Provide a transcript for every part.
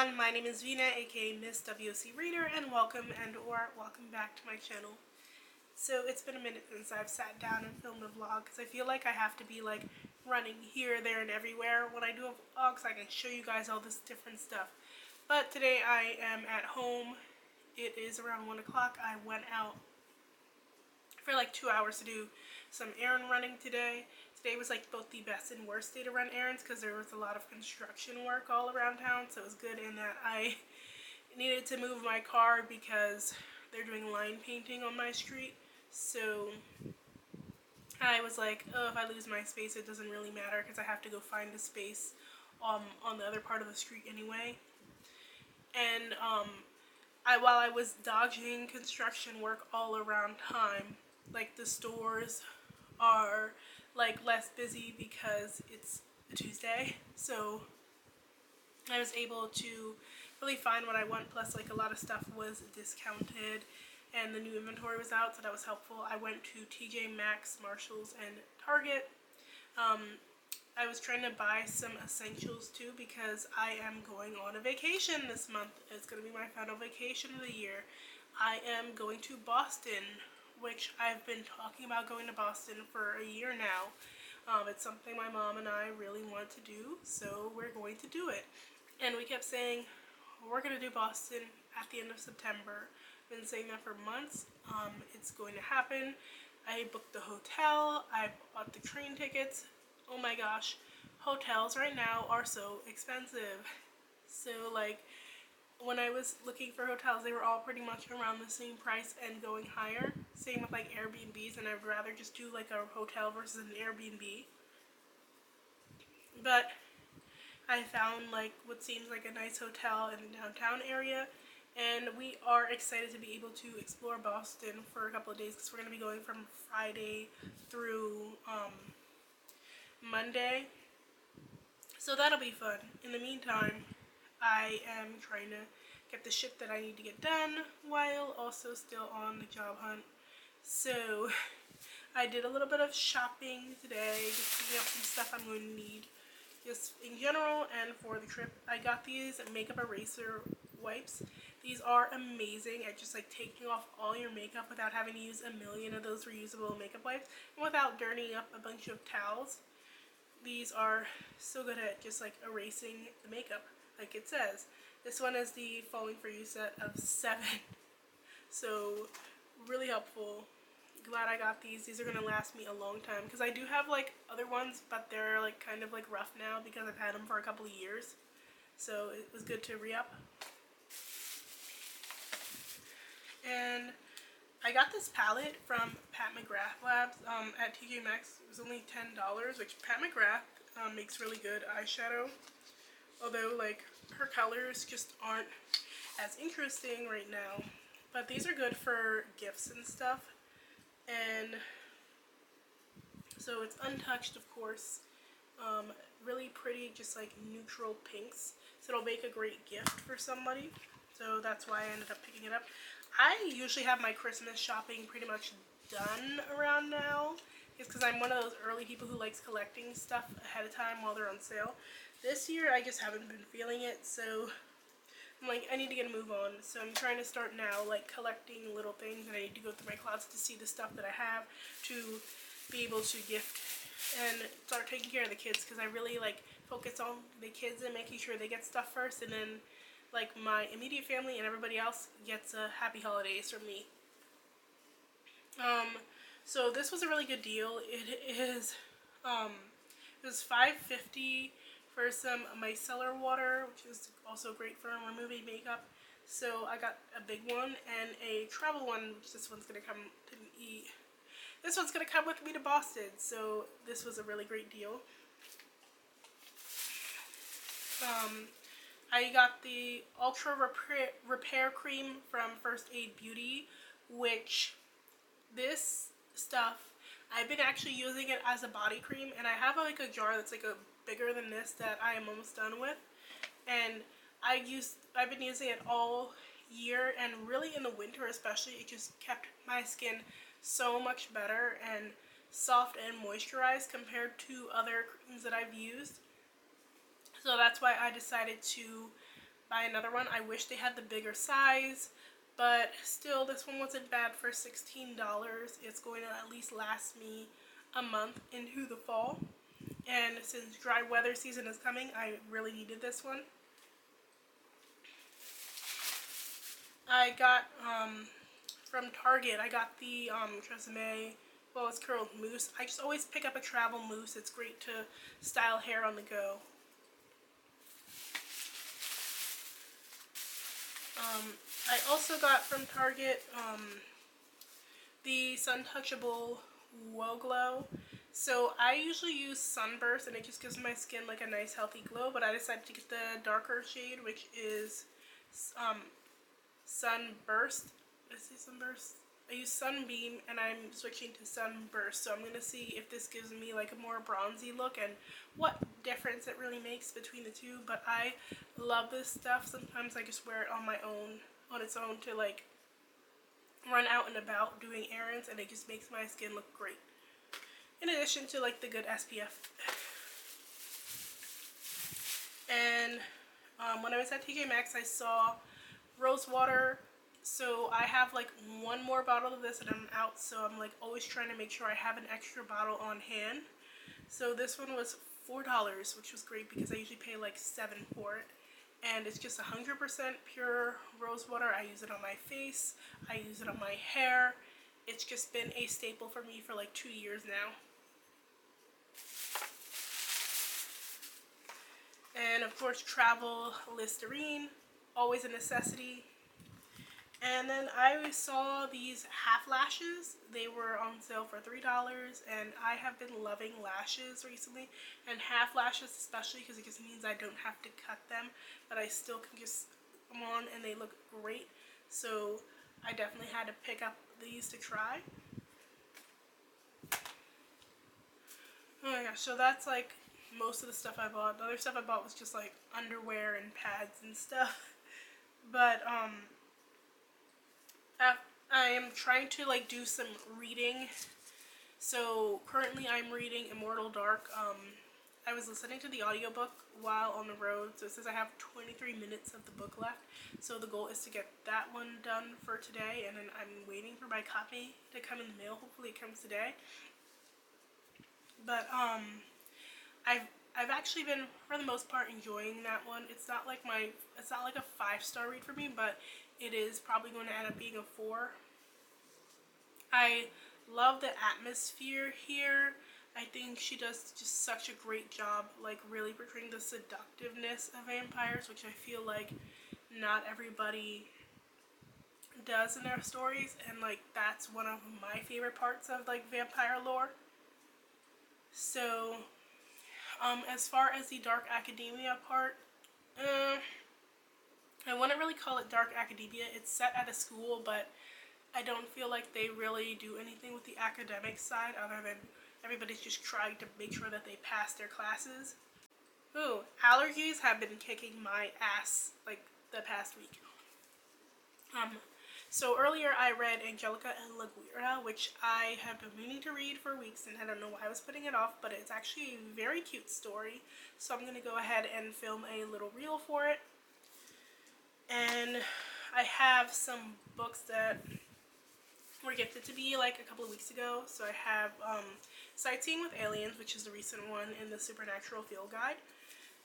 everyone, my name is Vina, aka Ms. WOC Reader, and welcome and or welcome back to my channel. So it's been a minute since I've sat down and filmed a vlog because I feel like I have to be like running here, there, and everywhere when I do a vlog so I can show you guys all this different stuff. But today I am at home. It is around 1 o'clock. I went out for like two hours to do some errand running today Today was like both the best and worst day to run errands because there was a lot of construction work all around town. So it was good in that I needed to move my car because they're doing line painting on my street. So I was like, oh, if I lose my space, it doesn't really matter because I have to go find a space um, on the other part of the street anyway. And um, I, while I was dodging construction work all around time, like the stores are like less busy because it's a Tuesday. So I was able to really find what I want. Plus, like a lot of stuff was discounted and the new inventory was out, so that was helpful. I went to TJ Maxx, Marshalls, and Target. Um, I was trying to buy some essentials too because I am going on a vacation this month. It's going to be my final vacation of the year. I am going to Boston which I've been talking about going to Boston for a year now. Um, it's something my mom and I really want to do, so we're going to do it. And we kept saying, we're going to do Boston at the end of September. Been saying that for months. Um, it's going to happen. I booked the hotel. I bought the train tickets. Oh my gosh, hotels right now are so expensive. So like, when I was looking for hotels, they were all pretty much around the same price and going higher. Same with like Airbnbs, and I'd rather just do like a hotel versus an Airbnb. But I found like what seems like a nice hotel in the downtown area, and we are excited to be able to explore Boston for a couple of days because we're going to be going from Friday through um, Monday. So that'll be fun. In the meantime, I am trying to get the shit that I need to get done while also still on the job hunt. So I did a little bit of shopping today, just picking up some stuff I'm going to need just in general and for the trip. I got these makeup eraser wipes. These are amazing at just like taking off all your makeup without having to use a million of those reusable makeup wipes and without dirtying up a bunch of towels. These are so good at just like erasing the makeup like it says. This one is the Falling For You set of seven. So really helpful. Glad I got these. These are going to last me a long time because I do have like other ones but they're like kind of like rough now because I've had them for a couple of years. So it was good to re-up. And I got this palette from Pat McGrath Labs um, at TJ Maxx. It was only $10, which Pat McGrath um, makes really good eyeshadow. Although, like, her colors just aren't as interesting right now. But these are good for gifts and stuff. And so it's untouched, of course. Um, really pretty, just like neutral pinks. So it'll make a great gift for somebody. So that's why I ended up picking it up. I usually have my Christmas shopping pretty much done around now. It's because I'm one of those early people who likes collecting stuff ahead of time while they're on sale. This year, I just haven't been feeling it, so I'm like, I need to get a move on. So I'm trying to start now, like collecting little things, and I need to go through my closet to see the stuff that I have to be able to gift and start taking care of the kids because I really like focus on the kids and making sure they get stuff first, and then like my immediate family and everybody else gets a happy holidays from me. Um, so this was a really good deal. It is, um, it was 550 for some micellar water, which is also great for removing makeup. So I got a big one and a travel one, which this one's going to come to me. This one's going to come with me to Boston, so this was a really great deal. Um, I got the Ultra Repair, Repair Cream from First Aid Beauty, which this stuff, I've been actually using it as a body cream, and I have like a jar that's like a bigger than this that I am almost done with. And I used, I've been using it all year and really in the winter especially, it just kept my skin so much better and soft and moisturized compared to other creams that I've used. So that's why I decided to buy another one. I wish they had the bigger size, but still this one wasn't bad for $16. It's going to at least last me a month into the fall. And since dry weather season is coming, I really needed this one. I got um, from Target, I got the um, Tresemme well, it's curled mousse. I just always pick up a travel mousse. It's great to style hair on the go. Um, I also got from Target um, the Suntouchable Whoa Glow. So I usually use Sunburst and it just gives my skin like a nice healthy glow, but I decided to get the darker shade, which is um, Sunburst. Is it Sunburst? I use Sunbeam and I'm switching to Sunburst. So I'm going to see if this gives me like a more bronzy look and what difference it really makes between the two. But I love this stuff. Sometimes I just wear it on my own, on its own to like run out and about doing errands and it just makes my skin look great. In addition to like the good SPF. And um, when I was at TJ Maxx I saw rose water so I have like one more bottle of this and I'm out so I'm like always trying to make sure I have an extra bottle on hand. So this one was $4 which was great because I usually pay like 7 for it. And it's just 100% pure rose water. I use it on my face. I use it on my hair. It's just been a staple for me for like two years now. And of course travel Listerine, always a necessity. And then I saw these half lashes. They were on sale for $3 and I have been loving lashes recently and half lashes especially because it just means I don't have to cut them but I still can just them on and they look great. So I definitely had to pick up these to try. Oh my gosh, so that's like most of the stuff I bought. The other stuff I bought was just like underwear and pads and stuff. But um I am trying to like do some reading. So currently I'm reading Immortal Dark. Um, I was listening to the audiobook while on the road. So it says I have 23 minutes of the book left. So the goal is to get that one done for today. And then I'm waiting for my copy to come in the mail. Hopefully it comes today. But um, I've I've actually been, for the most part, enjoying that one. It's not like my, it's not like a five-star read for me, but it is probably going to end up being a four. I love the atmosphere here. I think she does just such a great job, like really portraying the seductiveness of vampires, which I feel like not everybody does in their stories, and like that's one of my favorite parts of like vampire lore. So, um, as far as the dark academia part, uh, I wouldn't really call it dark academia. It's set at a school, but I don't feel like they really do anything with the academic side other than everybody's just trying to make sure that they pass their classes. Ooh, allergies have been kicking my ass like the past week. Um, so earlier I read Angelica and La Guerra, which I have been meaning to read for weeks and I don't know why I was putting it off, but it's actually a very cute story. So I'm going to go ahead and film a little reel for it. And I have some books that were gifted to me like a couple of weeks ago. So I have um, Sightseeing with Aliens, which is the recent one in the Supernatural Field Guide.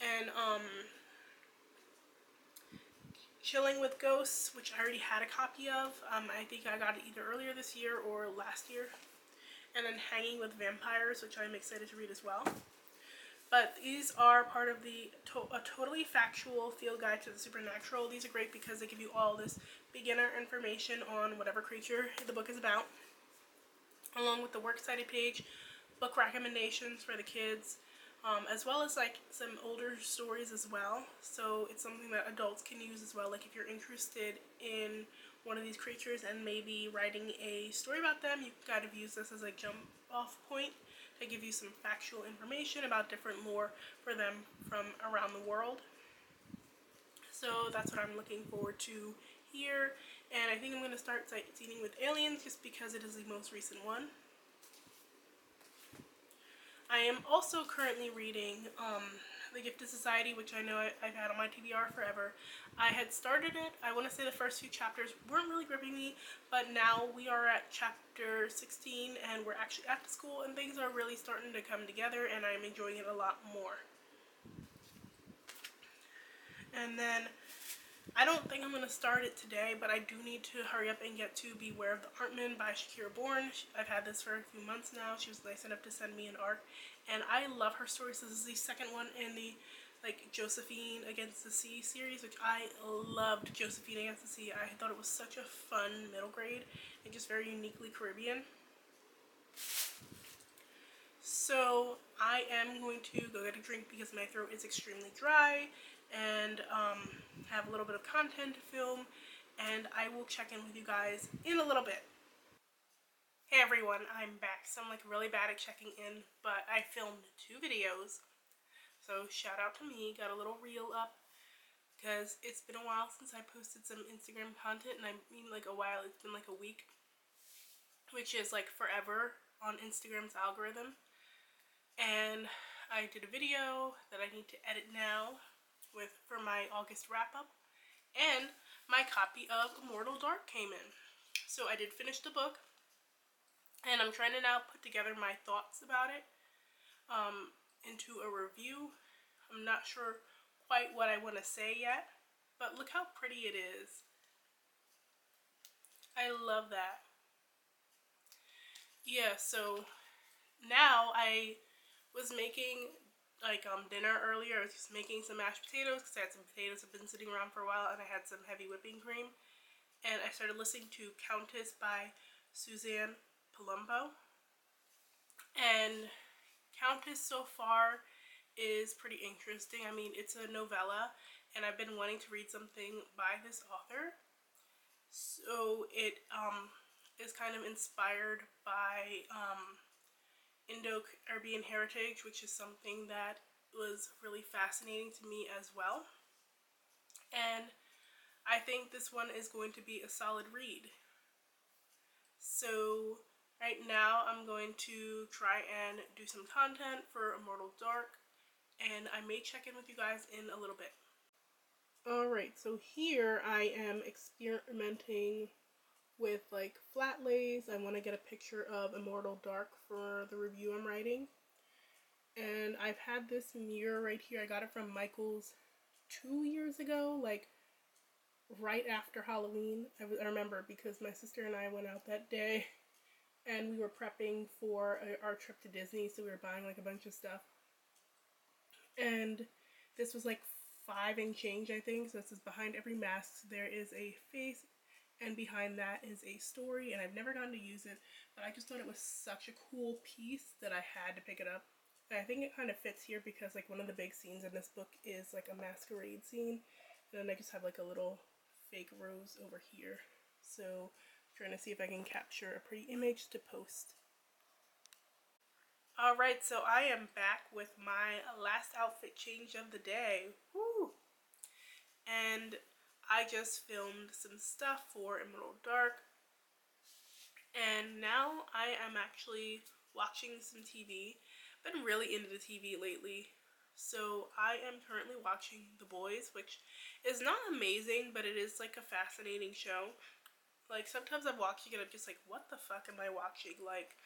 And um, Chilling with Ghosts, which I already had a copy of. Um, I think I got it either earlier this year or last year. And then Hanging with Vampires, which I'm excited to read as well. But these are part of the to a totally factual field guide to the supernatural. These are great because they give you all this beginner information on whatever creature the book is about, along with the works cited page, book recommendations for the kids, um, as well as like some older stories as well. So it's something that adults can use as well. Like if you're interested in one of these creatures and maybe writing a story about them, you kind of use this as a jump off point to give you some factual information about different lore for them from around the world. So that's what I'm looking forward to here. And I think I'm going to start sightseeing with aliens just because it is the most recent one. I am also currently reading um, The Gifted Society, which I know I, have had on my TBR forever. I had started it. I want to say the first few chapters weren't really gripping me, but now we are at chapter 16 and we're actually at the school and things are really starting to come together and I'm enjoying it a lot more. And then I don't think I'm going to start it today, but I do need to hurry up and get to Beware of the Artman by Shakirah Bourne. I've had this for a few months now. She was nice enough to send me an arc, and I love her stories. This is the second one in the like Josephine Against the Sea series, which I loved Josephine Against the Sea. I thought it was such a fun middle grade and just very uniquely Caribbean. So I am going to go get a drink because my throat is extremely dry and um, have a little bit of content to film and I will check in with you guys in a little bit. Hey everyone, I'm back. So I'm like really bad at checking in, but I filmed two videos. So shout out to me, got a little reel up because it's been a while since I posted some Instagram content and I mean like a while, it's been like a week, which is like forever on Instagram's algorithm. And I did a video that I need to edit now with for my August wrap up and my copy of Immortal Dark came in. So I did finish the book and I'm trying to now put together my thoughts about it um, into a review. I'm not sure quite what I want to say yet, but look how pretty it is. I love that. Yeah, so now I was making like um dinner earlier. I was just making some mashed potatoes because I had some potatoes have been sitting around for a while and I had some heavy whipping cream. And I started listening to Countess by Suzan Palumbo. And Countess so far is pretty interesting. I mean, it's a novella and I've been wanting to read something by this author. So it um, is kind of inspired by um, Indo-Caribbean heritage, which is something that was really fascinating to me as well. And I think this one is going to be a solid read. So right now I'm going to try and do some content for Immortal Dark and I may check in with you guys in a little bit. Alright, so here I am experimenting with like flat lays. I want to get a picture of Immortal Dark for the review I'm writing. And I've had this mirror right here. I got it from Michael's two years ago, like right after Halloween. I, I remember because my sister and I went out that day and we were prepping for a, our trip to Disney, so we were buying like a bunch of stuff. And this was like five and change, I think. So this is behind every mask. There is a face and behind that is a story and I've never gotten to use it but I just thought it was such a cool piece that I had to pick it up and I think it kind of fits here because like one of the big scenes in this book is like a masquerade scene and then I just have like a little fake rose over here so I'm trying to see if I can capture a pretty image to post Alright, so I am back with my last outfit change of the day. Woo! And I just filmed some stuff for Immortal Dark. And now I am actually watching some TV. Been really into the TV lately. So I am currently watching The Boys, which is not amazing, but it is like a fascinating show. Like sometimes I'm watching it, I'm just like, what the fuck am I watching? Like,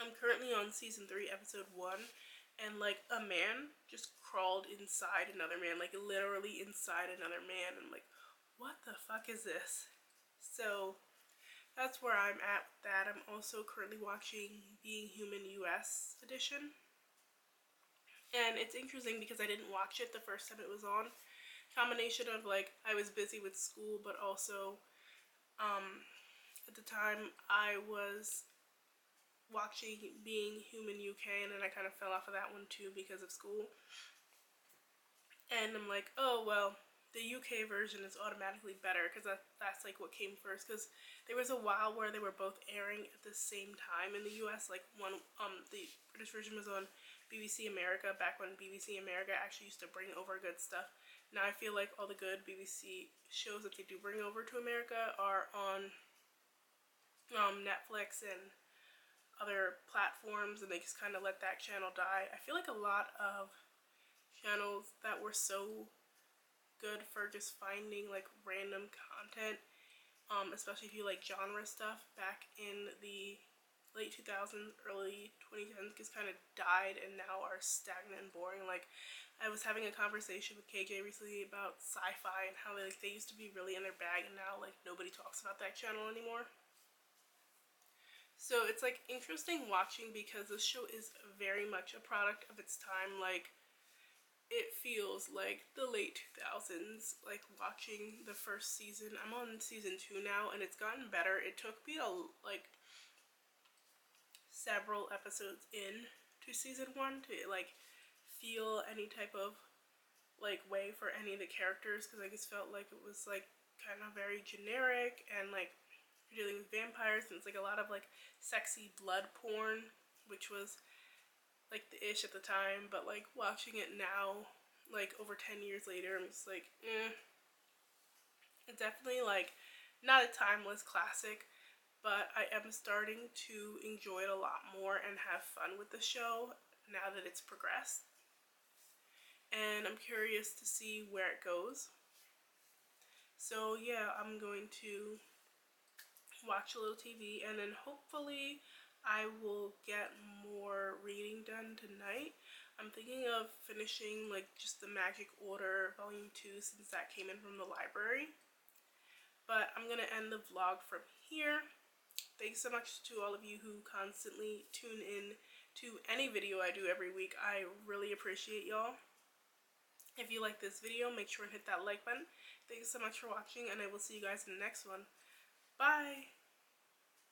I'm currently on season 3, episode 1, and like a man just crawled inside another man, like literally inside another man. And like, what the fuck is this? So that's where I'm at with that. I'm also currently watching Being Human US edition. And it's interesting because I didn't watch it the first time it was on. Combination of like I was busy with school but also um, at the time I was watching Being Human UK and then I kind of fell off of that one too because of school. And I'm like, oh, well, the UK version is automatically better because that, that's like what came first because there was a while where they were both airing at the same time in the US like one um the British version was on BBC America back when BBC America actually used to bring over good stuff now I feel like all the good BBC shows that they do bring over to America are on um, Netflix and other platforms and they just kind of let that channel die. I feel like a lot of channels that were so good for just finding like random content, um, especially if you like genre stuff back in the late 2000s, early 2010s just kind of died and now are stagnant and boring. Like, I was having a conversation with KJ recently about Syfy and how like they used to be really in their bag and now like nobody talks about that channel anymore. So it's like interesting watching because this show is very much a product of its time. Like, it feels like the late 2000s like watching the first season i'm on season two now and it's gotten better it took me a like several episodes in to season one to like feel any type of like way for any of the characters because i just felt like it was like kind of very generic and like dealing with vampires and it's like a lot of like sexy blood porn which was like the ish at the time, but like watching it now, like over 10 years later, I'm just like, eh. It's definitely like not a timeless classic, but I am starting to enjoy it a lot more and have fun with the show now that it's progressed. And I'm curious to see where it goes. So yeah, I'm going to watch a little TV and then hopefully I will get more reading done tonight. I'm thinking of finishing like just the Magic Order Volume 2 since that came in from the library. But I'm going to end the vlog from here. Thanks so much to all of you who constantly tune in to any video I do every week. I really appreciate y'all. If you like this video, make sure and hit that like button. Thanks so much for watching, and I will see you guys in the next one. Bye!